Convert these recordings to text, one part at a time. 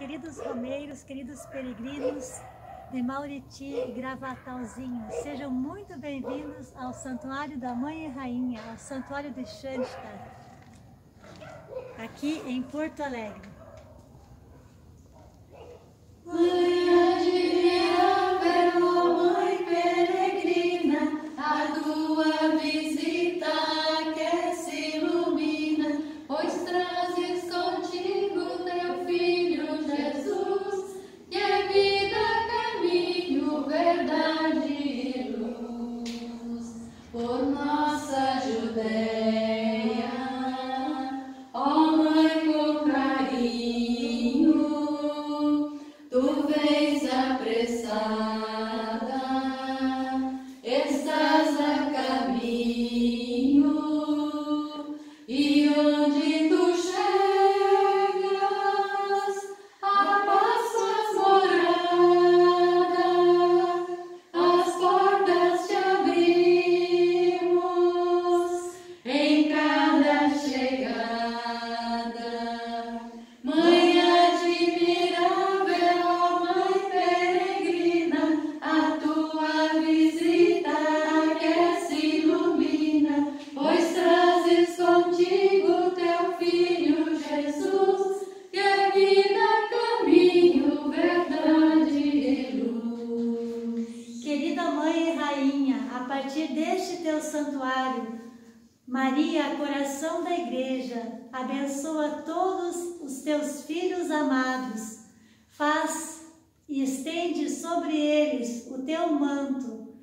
queridos romeiros, queridos peregrinos de Mauriti e Gravatalzinho, sejam muito bem-vindos ao Santuário da Mãe e Rainha, ao Santuário de Schanstatt, aqui em Porto Alegre. Teu santuário, Maria, coração da igreja, abençoa todos os teus filhos amados, faz e estende sobre eles o teu manto.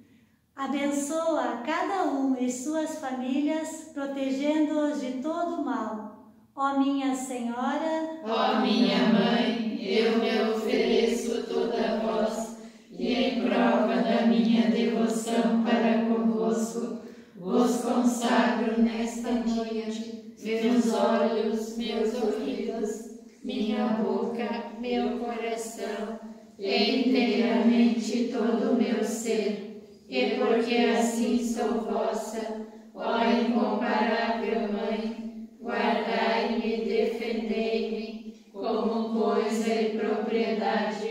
Abençoa cada um e suas famílias, protegendo-os de todo mal. Ó minha Senhora, ó minha Mãe, eu me ofereço toda meus olhos, meus ouvidos, minha boca, meu coração, e inteiramente todo o meu ser, e porque assim sou vossa, ó incomparável Mãe, guardai-me e defendei-me como coisa e propriedade